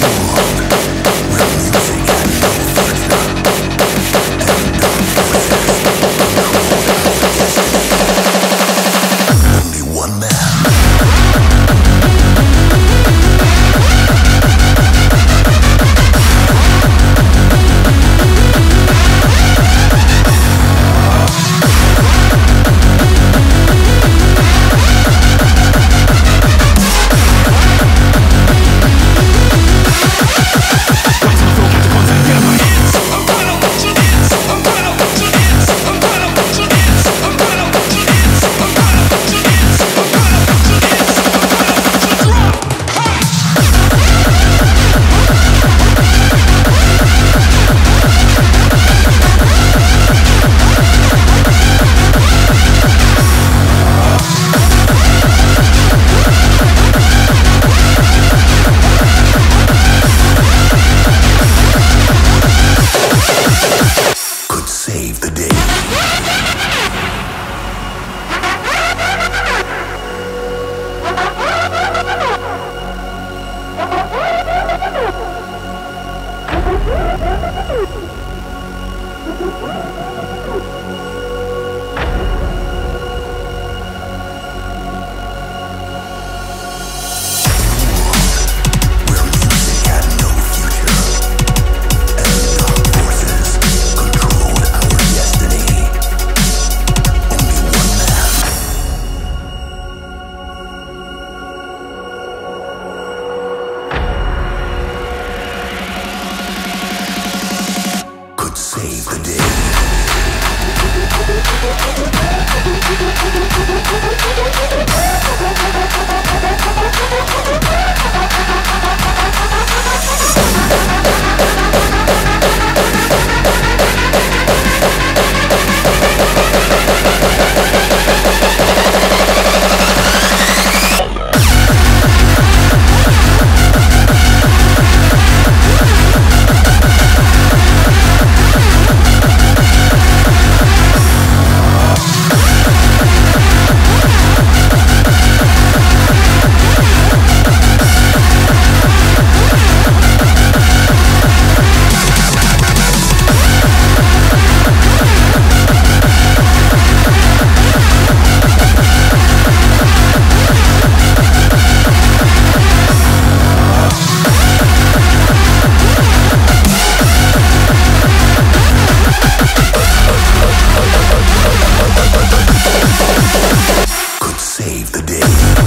Oh. the day.